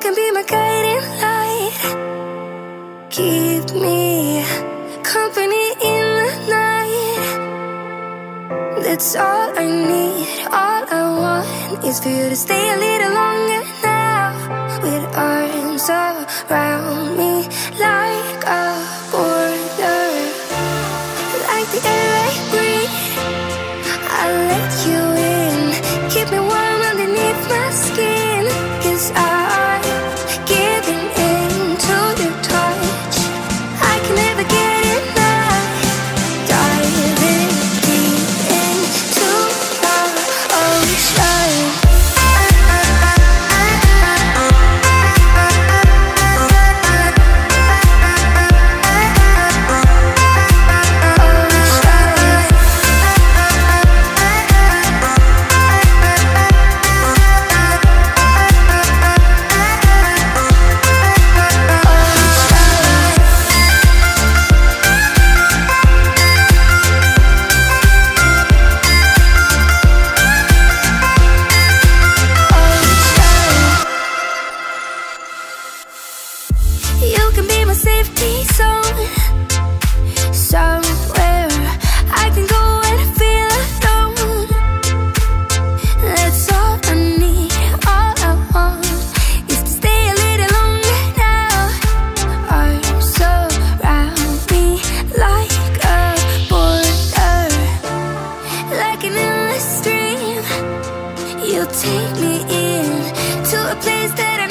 can be my guiding light. Keep me company in the night. That's all I need. All I want is for you to stay a little longer now. With arms around can be my safety zone. Somewhere I can go when I feel alone. That's all I need, all I want Is to stay a little longer now. Arms around me like a border Like an endless dream You take me in to a place that I